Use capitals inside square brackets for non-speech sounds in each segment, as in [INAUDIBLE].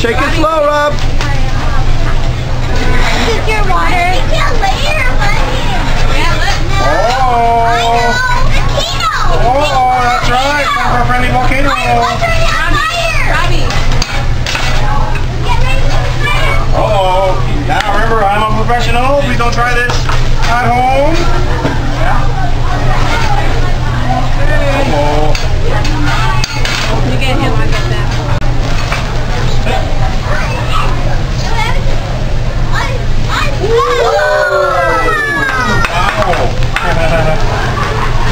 Shake it slow, Rob. Drink your water. Oh. Oh, that's right. From her friendly volcano. Uh oh. Now remember, I'm a professional. Please don't try this at home. Yeah. Oh. You get hit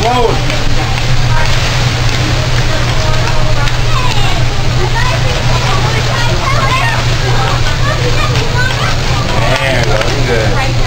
Load.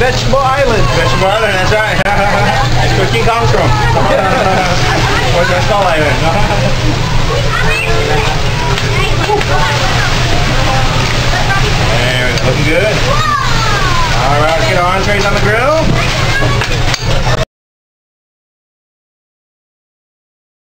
Vegetable Island. Vegetable Island, that's right. [LAUGHS] that's where King comes from. [LAUGHS] Where's Vegetable Island? [LAUGHS] Man, looking good. All right, let's get our entrees on the